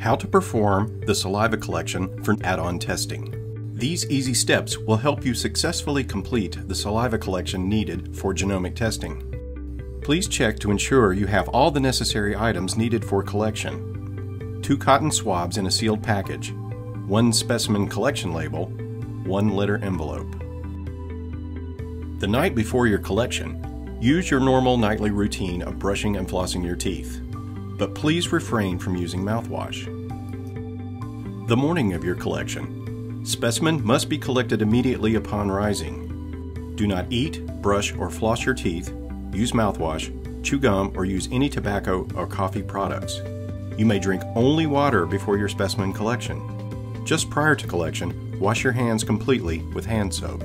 How to perform the saliva collection for add-on testing. These easy steps will help you successfully complete the saliva collection needed for genomic testing. Please check to ensure you have all the necessary items needed for collection. Two cotton swabs in a sealed package, one specimen collection label, one liter envelope. The night before your collection, use your normal nightly routine of brushing and flossing your teeth, but please refrain from using mouthwash. The morning of your collection, specimen must be collected immediately upon rising. Do not eat, brush, or floss your teeth use mouthwash, chew gum, or use any tobacco or coffee products. You may drink only water before your specimen collection. Just prior to collection, wash your hands completely with hand soap.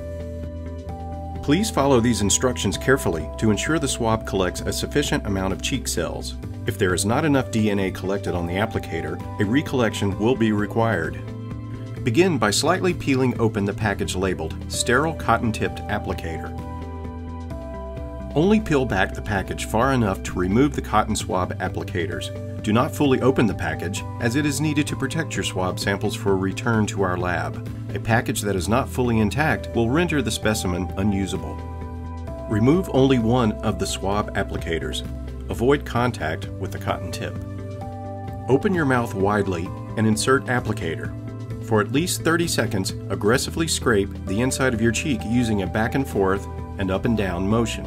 Please follow these instructions carefully to ensure the swab collects a sufficient amount of cheek cells. If there is not enough DNA collected on the applicator, a recollection will be required. Begin by slightly peeling open the package labeled Sterile Cotton Tipped Applicator. Only peel back the package far enough to remove the cotton swab applicators. Do not fully open the package, as it is needed to protect your swab samples for return to our lab. A package that is not fully intact will render the specimen unusable. Remove only one of the swab applicators. Avoid contact with the cotton tip. Open your mouth widely and insert applicator. For at least 30 seconds, aggressively scrape the inside of your cheek using a back and forth and up and down motion.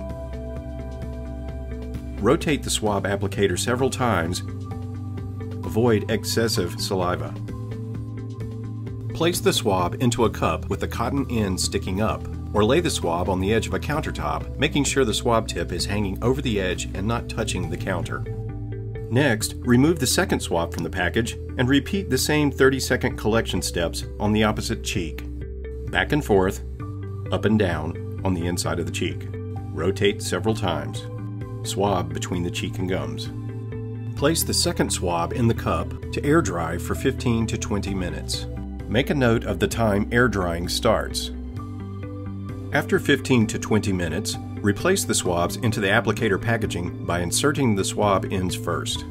Rotate the swab applicator several times. Avoid excessive saliva. Place the swab into a cup with the cotton end sticking up, or lay the swab on the edge of a countertop, making sure the swab tip is hanging over the edge and not touching the counter. Next, remove the second swab from the package and repeat the same 30 second collection steps on the opposite cheek. Back and forth, up and down on the inside of the cheek. Rotate several times. Swab between the cheek and gums. Place the second swab in the cup to air dry for 15 to 20 minutes. Make a note of the time air drying starts. After 15 to 20 minutes, replace the swabs into the applicator packaging by inserting the swab ends first.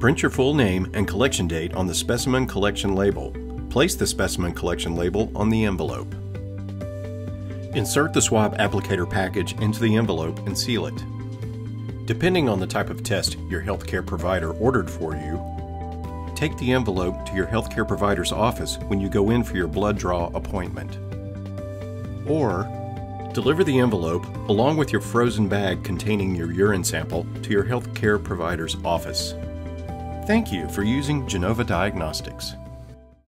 Print your full name and collection date on the specimen collection label. Place the specimen collection label on the envelope. Insert the swab applicator package into the envelope and seal it. Depending on the type of test your healthcare provider ordered for you, take the envelope to your healthcare provider's office when you go in for your blood draw appointment. Or, deliver the envelope along with your frozen bag containing your urine sample to your healthcare provider's office. Thank you for using Genova Diagnostics.